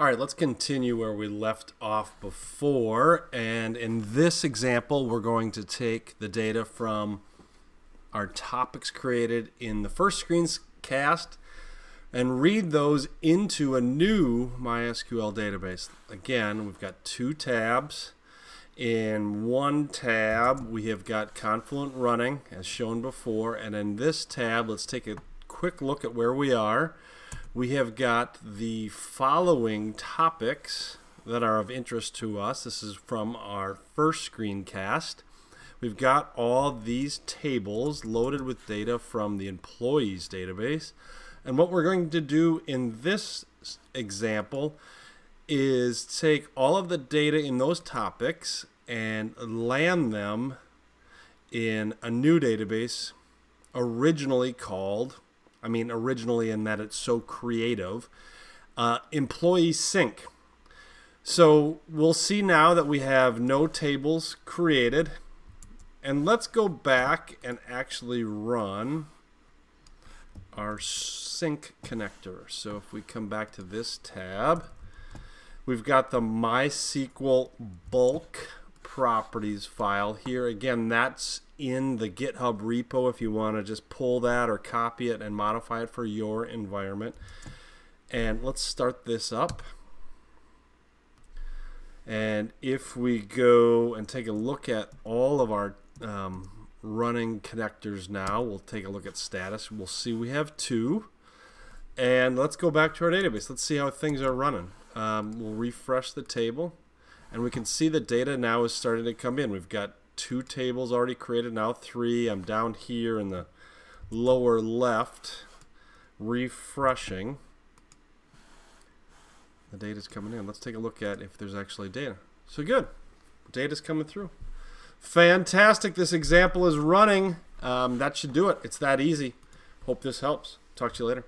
All right, let's continue where we left off before. And in this example, we're going to take the data from our topics created in the first screencast and read those into a new MySQL database. Again, we've got two tabs. In one tab, we have got Confluent running, as shown before. And in this tab, let's take a quick look at where we are we have got the following topics that are of interest to us. This is from our first screencast. We've got all these tables loaded with data from the employees database. And what we're going to do in this example is take all of the data in those topics and land them in a new database originally called I mean, originally in that it's so creative. Uh, employee sink. So we'll see now that we have no tables created. And let's go back and actually run our sink connector. So if we come back to this tab, we've got the MySQL bulk properties file here. Again, that's in the GitHub repo if you want to just pull that or copy it and modify it for your environment. And let's start this up. And if we go and take a look at all of our um, running connectors now, we'll take a look at status. We'll see we have two. And let's go back to our database. Let's see how things are running. Um, we'll refresh the table and we can see the data now is starting to come in. We've got two tables already created, now three. I'm down here in the lower left, refreshing. The data's coming in. Let's take a look at if there's actually data. So good. Data's coming through. Fantastic. This example is running. Um, that should do it. It's that easy. Hope this helps. Talk to you later.